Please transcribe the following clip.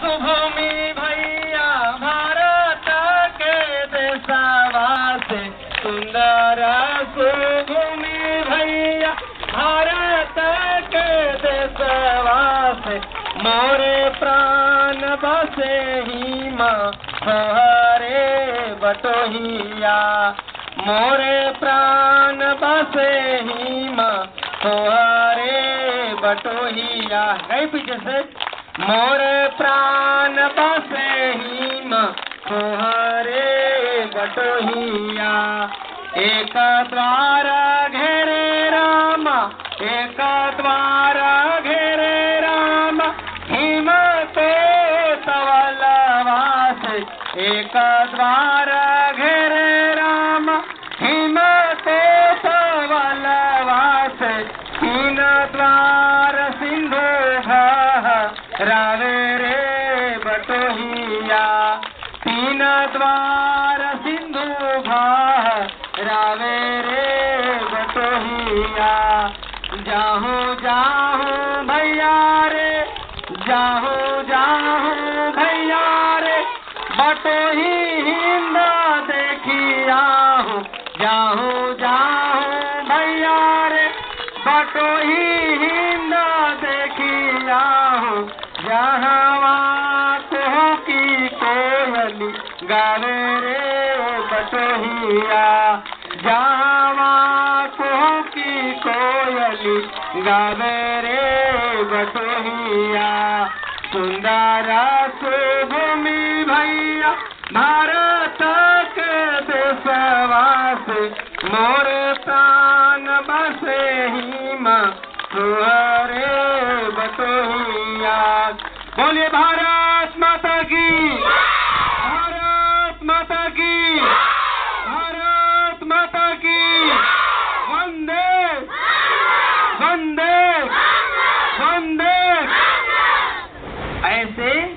सुभूमि भैया भारत के देशवा से सुंदर सुभूमि भैया भारत के देशवा से मोरे प्राण बसे ही माँ सोहरे बटोहिया। मोरे प्राण बसे ही माँ सोहरे बटोहिया। गई पीछे से मोरे प्राण बसे ही बटोहिया। एक द्वार घेरे रामा, एक द्वार घेरे राम। हिम तो तवलवास एक द्वार घेरे राम। हिम तो तवलवास तीन द्वार सिंधु रावे रे बटोहिया, तीन द्वार सिंधु रावे रे बटोहिया, जाहू जाहू भैया रे, जाहू जाहू भैया रे। बटोही हिंद देखिया जाहू जाहू भैया रे। बटोही जहाँ को कोयली गावे रे बटोहिया जहाँ को कोयली गावे रे बटोहिया सुंदर सुभूमि भैया, भारत के देशवास। मोर प्राण बसे ही माँ सुहरे बटोहिया बोलिए भारत माता की। भारत माता की। भारत माता की। वंदे। वंदे। वंदे। ऐसे